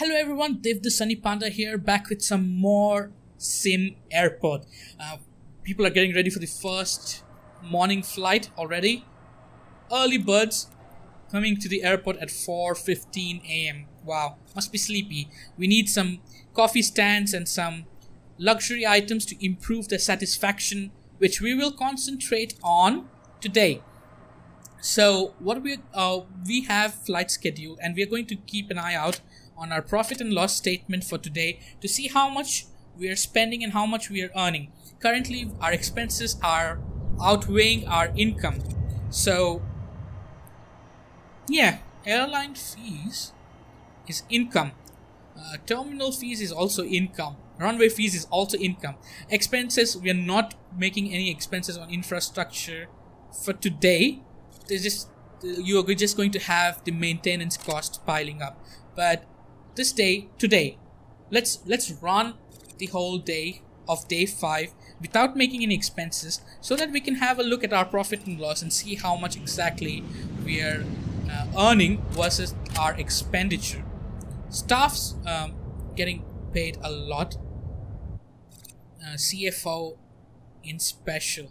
Hello everyone, Dev the Sunny Panda here, back with some more Sim Airport. Uh, people are getting ready for the first morning flight already. Early birds coming to the airport at 4.15 am. Wow, must be sleepy. We need some coffee stands and some luxury items to improve their satisfaction, which we will concentrate on today. So what we uh, we have flight schedule and we are going to keep an eye out on our profit and loss statement for today to see how much we are spending and how much we are earning. Currently our expenses are outweighing our income. So yeah, airline fees is income. Uh, terminal fees is also income. Runway fees is also income. Expenses, we are not making any expenses on infrastructure for today there's just you're just going to have the maintenance cost piling up but this day today. Let's let's run the whole day of day 5 without making any expenses so that we can have a look at our profit and loss and see how much exactly we are uh, earning versus our expenditure. Staff's um, getting paid a lot. Uh, CFO in special.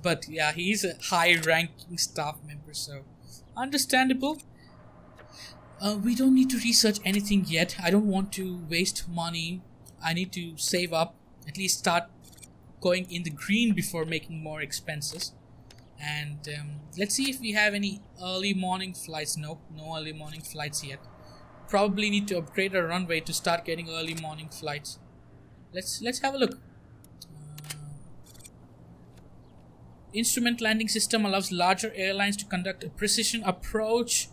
But yeah, he's a high-ranking staff member, so understandable. Uh, we don't need to research anything yet. I don't want to waste money. I need to save up, at least start going in the green before making more expenses. And um, let's see if we have any early morning flights. Nope, no early morning flights yet. Probably need to upgrade our runway to start getting early morning flights. Let's let's have a look. Instrument landing system allows larger airlines to conduct a precision approach.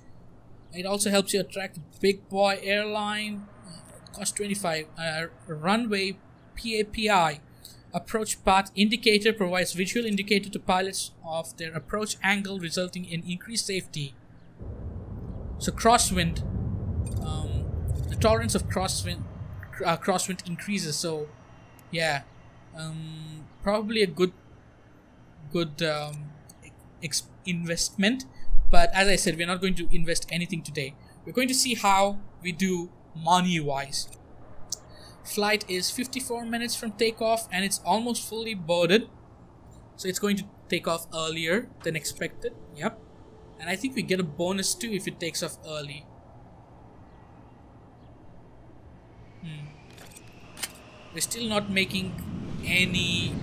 It also helps you attract big boy airline. Uh, cost 25. Uh, runway PAPI. Approach path indicator provides visual indicator to pilots of their approach angle resulting in increased safety. So crosswind, um, the tolerance of crosswind, uh, crosswind increases. So, yeah, um, probably a good good um, investment. But as I said, we're not going to invest anything today. We're going to see how we do money wise. Flight is 54 minutes from takeoff and it's almost fully boarded. So it's going to take off earlier than expected. Yep. And I think we get a bonus too if it takes off early. Hmm. We're still not making any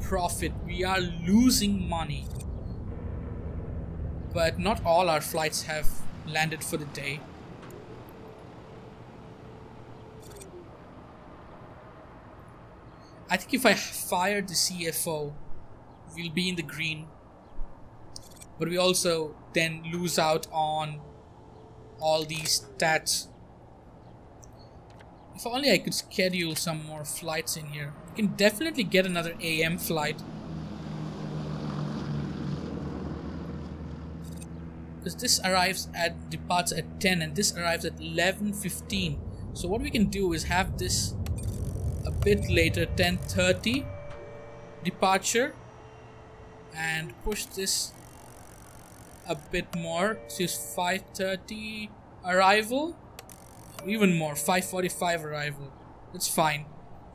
profit we are losing money but not all our flights have landed for the day I think if I fire the CFO we'll be in the green but we also then lose out on all these stats if only I could schedule some more flights in here. We can definitely get another AM flight. Because this arrives at, departs at 10 and this arrives at 11.15. So what we can do is have this a bit later, 10.30 departure. And push this a bit more. So it's 5.30 arrival even more 5:45 arrival it's fine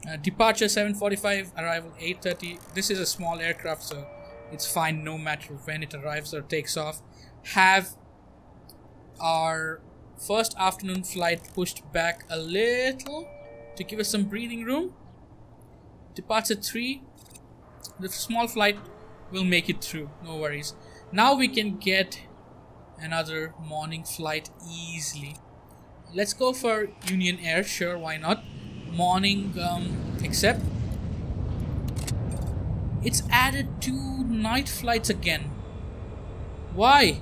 uh, departure 7:45 arrival 8:30 this is a small aircraft so it's fine no matter when it arrives or takes off have our first afternoon flight pushed back a little to give us some breathing room departure 3 the small flight will make it through no worries now we can get another morning flight easily let's go for Union Air, sure, why not? Morning, um, except it's added two night flights again. Why?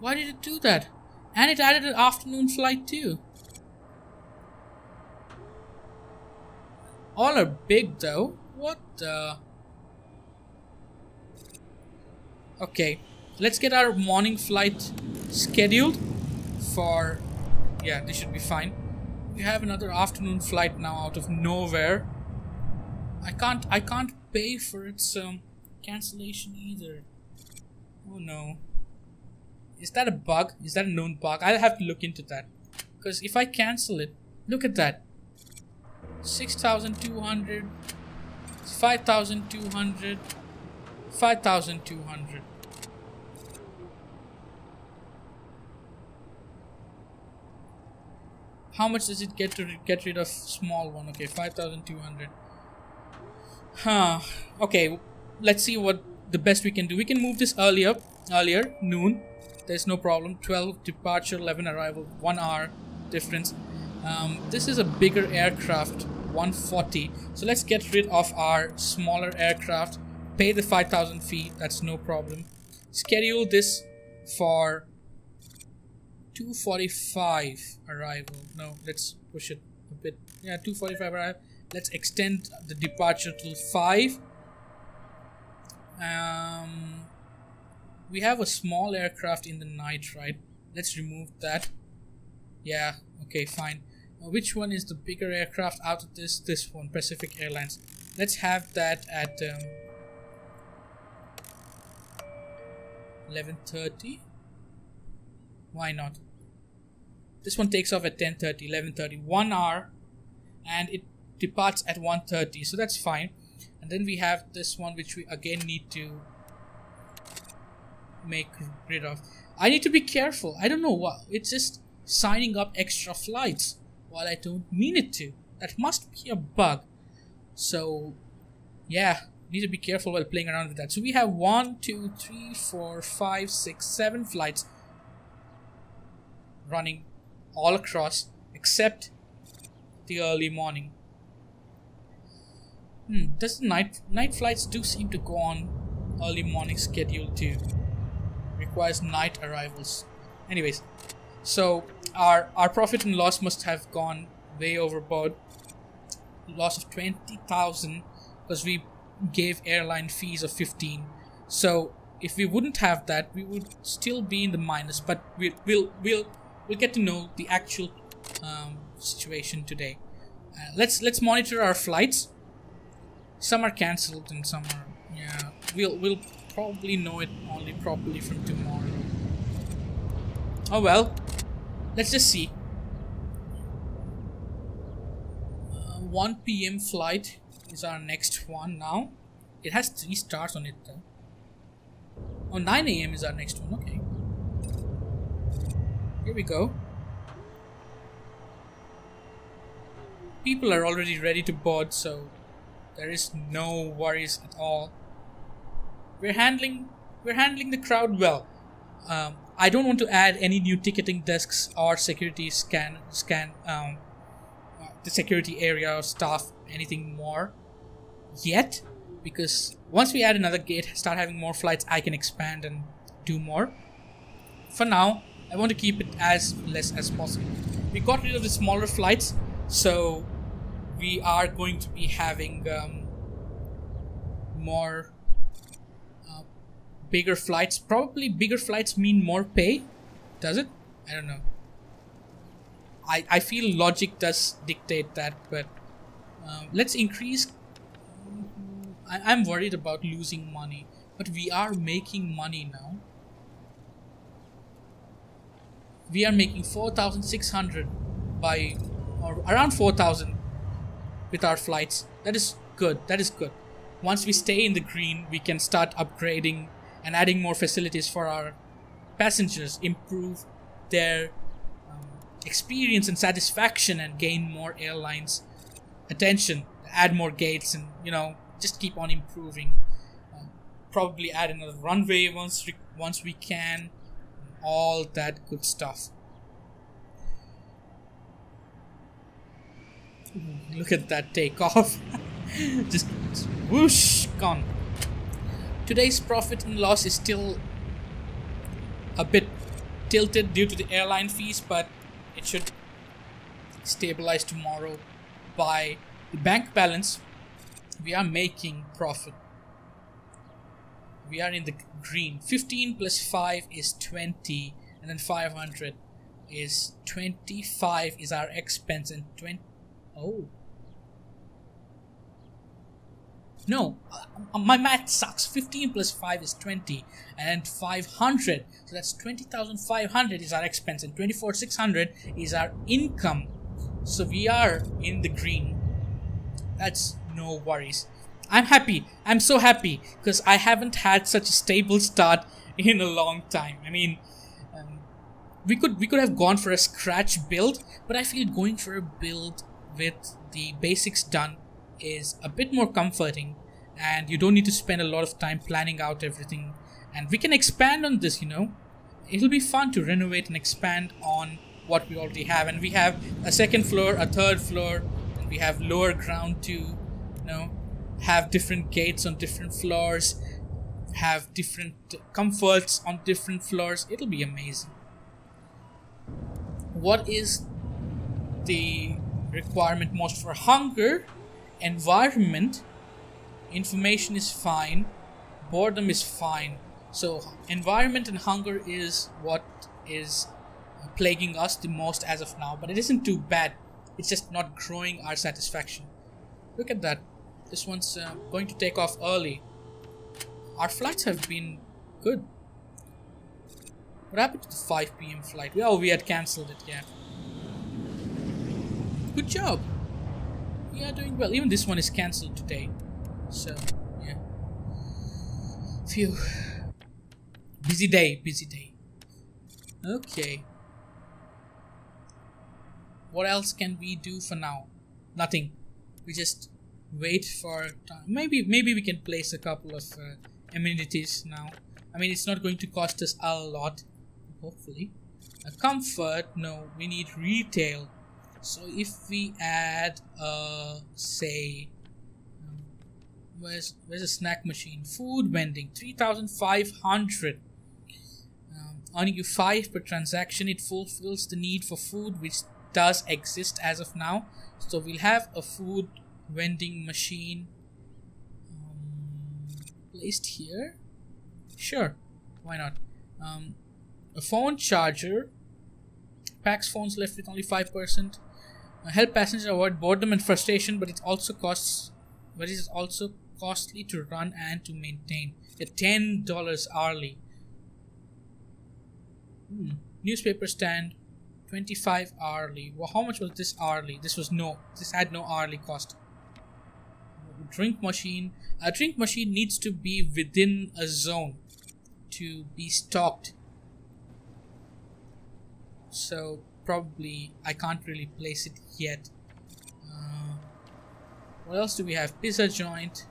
Why did it do that? And it added an afternoon flight too. All are big though. What the... Okay, let's get our morning flight scheduled for... Yeah, this should be fine. We have another afternoon flight now out of nowhere. I can't I can't pay for its um, cancellation either. Oh no. Is that a bug? Is that a known bug? I'll have to look into that. Because if I cancel it, look at that. 6,200, 5,200, 5,200. How much does it get to get rid of small one? Okay, 5,200. Huh. Okay, let's see what the best we can do. We can move this earlier, earlier, noon. There's no problem. 12 departure, 11 arrival, 1 hour difference. Um, this is a bigger aircraft, 140. So let's get rid of our smaller aircraft. Pay the 5,000 feet, that's no problem. Schedule this for 245 arrival. No, let's push it a bit. Yeah, 245 arrival. Let's extend the departure till 5. Um, we have a small aircraft in the night, right? Let's remove that. Yeah, okay, fine. Which one is the bigger aircraft out of this? This one, Pacific Airlines. Let's have that at um, 11.30. Why not? This one takes off at 10.30, 11.30. One hour. And it departs at 1.30. So that's fine. And then we have this one which we again need to make rid of. I need to be careful. I don't know why. It's just signing up extra flights while I don't mean it to. That must be a bug. So, yeah, need to be careful while playing around with that. So we have one, two, three, four, five, six, seven flights running all across except the early morning. Hmm, does the night night flights do seem to go on early morning schedule too? Requires night arrivals. Anyways, so our our profit and loss must have gone way overboard. Loss of twenty thousand because we gave airline fees of fifteen. So if we wouldn't have that, we would still be in the minus. But we, we'll we'll we'll get to know the actual um, situation today. Uh, let's let's monitor our flights. Some are cancelled and some are yeah. We'll we'll probably know it only properly from tomorrow. Oh well. Let's just see. Uh, 1 p.m. flight is our next one now. It has three stars on it though. Oh, 9 a.m. is our next one. Okay. Here we go. People are already ready to board, so there is no worries at all. We're handling we're handling the crowd well. Um, I don't want to add any new ticketing desks or security scan scan um, the security area or staff anything more yet because once we add another gate start having more flights I can expand and do more. For now I want to keep it as less as possible. We got rid of the smaller flights so we are going to be having um, more bigger flights. Probably bigger flights mean more pay. Does it? I don't know. I, I feel logic does dictate that, but uh, let's increase. I, I'm worried about losing money, but we are making money now. We are making 4,600 by, or around 4,000 with our flights. That is good. That is good. Once we stay in the green, we can start upgrading and adding more facilities for our passengers, improve their um, experience and satisfaction, and gain more airlines attention. Add more gates, and you know, just keep on improving. Uh, probably add another runway once once we can. All that good stuff. Look at that takeoff. Just whoosh, gone. Today's profit and loss is still a bit tilted due to the airline fees, but it should stabilize tomorrow by the bank balance. We are making profit. We are in the green. 15 plus 5 is 20, and then 500 is 25 is our expense, and 20 Oh. No, uh, my math sucks. 15 plus 5 is 20, and 500. So that's 20,500 is our expense, and 24,600 is our income. So we are in the green. That's no worries. I'm happy. I'm so happy because I haven't had such a stable start in a long time. I mean, um, we could we could have gone for a scratch build, but I feel going for a build with the basics done is a bit more comforting and you don't need to spend a lot of time planning out everything. And we can expand on this you know. It'll be fun to renovate and expand on what we already have. And we have a second floor a third floor and we have lower ground to you know. Have different gates on different floors have different comforts on different floors. It'll be amazing. What is the requirement most for hunger environment information is fine boredom is fine so environment and hunger is what is plaguing us the most as of now but it isn't too bad it's just not growing our satisfaction look at that this one's uh, going to take off early our flights have been good what happened to the 5 p.m. flight? Oh, we had cancelled it, yeah. Good job. We are doing well. Even this one is cancelled today. So, yeah. Phew. Busy day, busy day. Okay. What else can we do for now? Nothing. We just wait for time. Maybe, maybe we can place a couple of uh, amenities now. I mean, it's not going to cost us a lot, hopefully. A comfort, no, we need retail. So if we add, uh, say, where's where's a snack machine? Food vending 3500 um, earning you 5 per transaction it fulfills the need for food which does exist as of now. So we'll have a food vending machine um, placed here. Sure why not? Um, a phone charger packs phones left with only 5% uh, help passengers avoid boredom and frustration but it also costs but it is also costly to run and to maintain. Ten dollars hourly. Hmm. Newspaper stand, twenty-five hourly. Well, how much was this hourly? This was no. This had no hourly cost. Drink machine. A drink machine needs to be within a zone to be stocked. So probably I can't really place it yet. Uh, what else do we have? Pizza joint.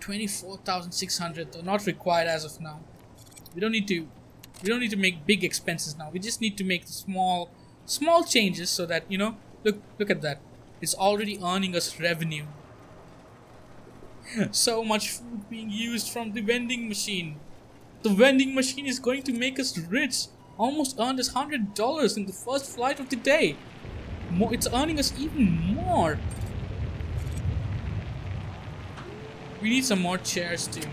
24,600 not required as of now. We don't need to we don't need to make big expenses now. We just need to make small small changes so that, you know, look look at that. It's already earning us revenue. so much food being used from the vending machine. The vending machine is going to make us rich. Almost earned us $100 in the first flight of the day. More, it's earning us even more. we need some more chairs to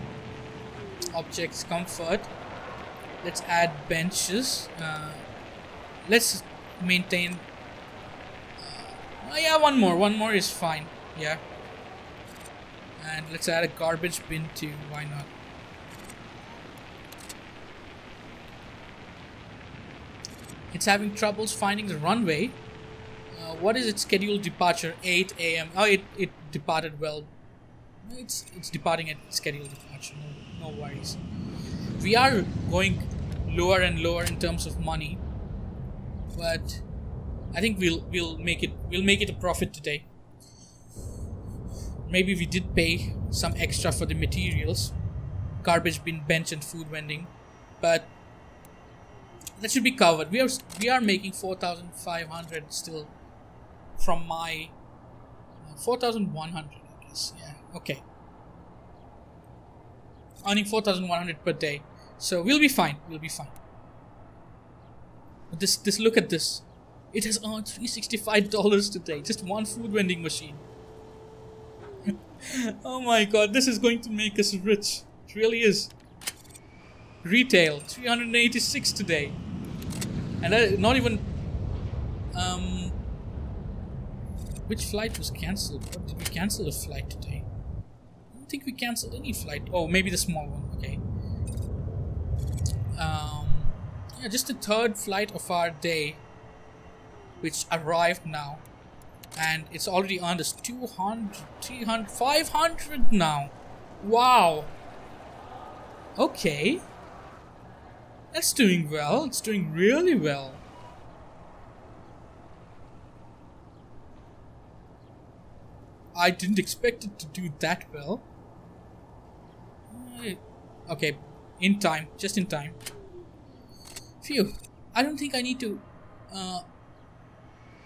objects comfort let's add benches uh, let's maintain uh, oh yeah one more one more is fine yeah and let's add a garbage bin too why not it's having troubles finding the runway uh, what is its scheduled departure 8 a.m oh it, it departed well it's it's departing at scheduled departure. No, no worries. We are going lower and lower in terms of money, but I think we'll we'll make it we'll make it a profit today. Maybe we did pay some extra for the materials, garbage bin, bench, and food vending, but that should be covered. We are we are making four thousand five hundred still from my uh, four thousand one hundred. I guess. Yeah. Okay. Earning 4100 per day. So we'll be fine. We'll be fine. But this this look at this. It has earned 365 dollars today. Just one food vending machine. Oh my god. This is going to make us rich. It really is. Retail 386 today and I, not even um which flight was cancelled what did we cancel a flight today I don't think we canceled any flight. Oh, maybe the small one. Okay. Um, yeah, just the third flight of our day, which arrived now. And it's already earned us 200, 300, 500 now. Wow. Okay. That's doing well. It's doing really well. I didn't expect it to do that well. Okay, in time, just in time. Phew, I don't think I need to uh,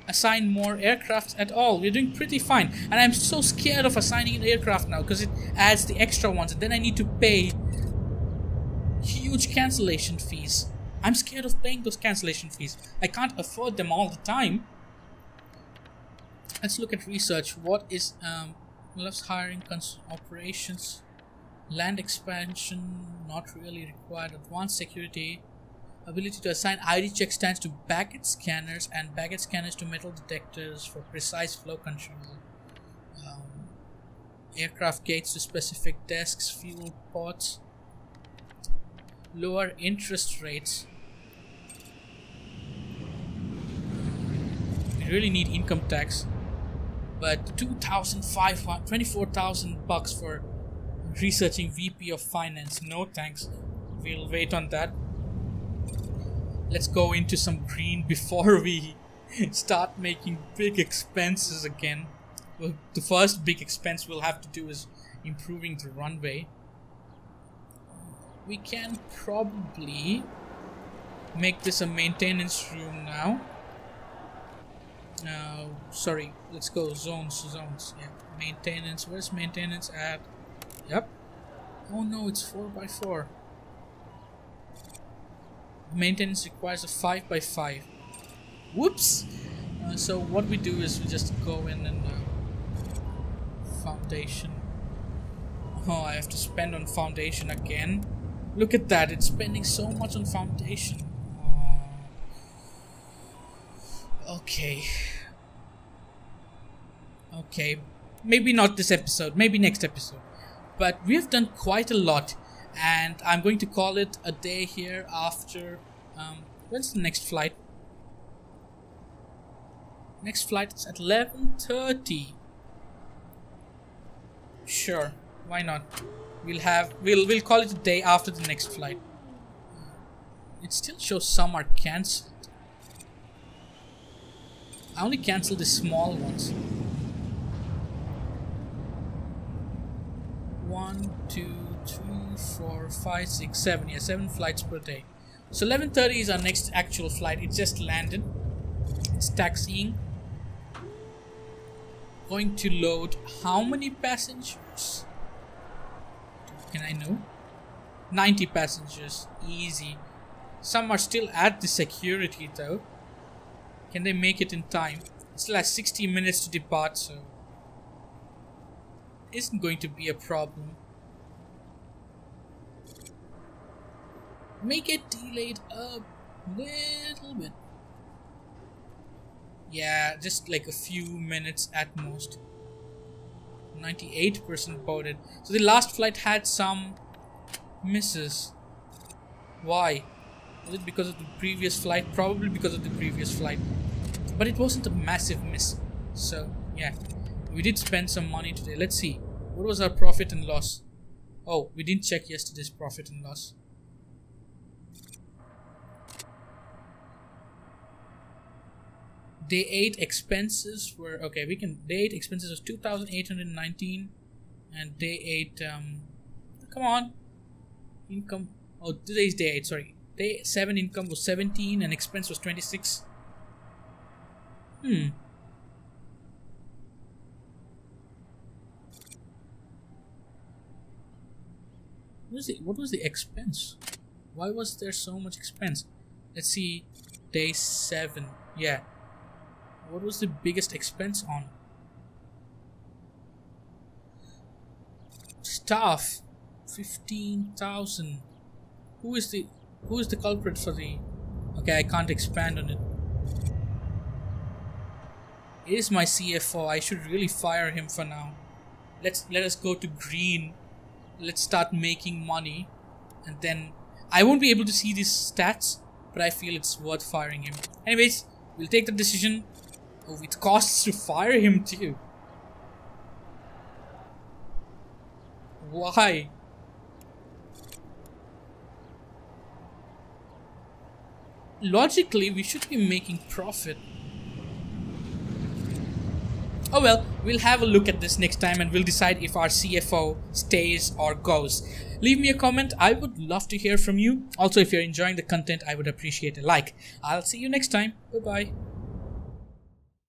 assign more aircrafts at all. We're doing pretty fine. And I'm so scared of assigning an aircraft now because it adds the extra ones and then I need to pay huge cancellation fees. I'm scared of paying those cancellation fees. I can't afford them all the time. Let's look at research. What is um, loves hiring operations, land expansion, not really required. Advanced security, ability to assign ID check stands to baggage scanners and baggage scanners to metal detectors for precise flow control. Um, aircraft gates to specific desks, fuel ports, lower interest rates. We really need income tax but 2,500, 24,000 bucks for researching VP of Finance. No thanks. We'll wait on that. Let's go into some green before we start making big expenses again. Well, the first big expense we'll have to do is improving the runway. We can probably make this a maintenance room now. Uh, sorry, let's go zones, zones. Yeah, maintenance. Where's maintenance at? Yep. Oh no, it's 4x4. Maintenance requires a 5x5. Whoops! Uh, so what we do is we just go in and uh, foundation. Oh, I have to spend on foundation again. Look at that, it's spending so much on foundation. Okay. Okay. Maybe not this episode, maybe next episode. But we have done quite a lot, and I'm going to call it a day here after. Um, when's the next flight? Next flight is at 11:30. Sure, why not? We'll have we'll we'll call it a day after the next flight. It still shows some are cancelled. I only cancelled the small ones. One, two, three, four, five, six, seven. Yeah, seven flights per day. So 11.30 is our next actual flight. It just landed. It's taxiing. Going to load how many passengers? Can I know? 90 passengers. Easy. Some are still at the security though. Can they make it in time? It still has 60 minutes to depart, so isn't going to be a problem. Make it delayed a little bit. Yeah, just like a few minutes at most. 98% boarded. So the last flight had some misses. Why? Was it because of the previous flight? Probably because of the previous flight. But it wasn't a massive miss. So, yeah. We did spend some money today. Let's see. What was our profit and loss? Oh, we didn't check yesterday's profit and loss. Day 8 expenses were... Okay, we can... Day 8 expenses was 2,819. And day 8... Um, come on. Income... Oh, today's day 8, sorry. Day 7 income was 17 and expense was 26. Hmm. What was, the, what was the expense? Why was there so much expense? Let's see. Day 7. Yeah. What was the biggest expense on? Staff. 15,000. Who is the who is the culprit for the... Okay, I can't expand on it. It is my CFO. I should really fire him for now. let's let us go to green let's start making money and then I won't be able to see these stats but I feel it's worth firing him anyways we'll take the decision oh it costs to fire him too why logically we should be making profit Oh well, we'll have a look at this next time and we'll decide if our CFO stays or goes. Leave me a comment. I would love to hear from you. Also, if you're enjoying the content, I would appreciate a like. I'll see you next time. Bye bye.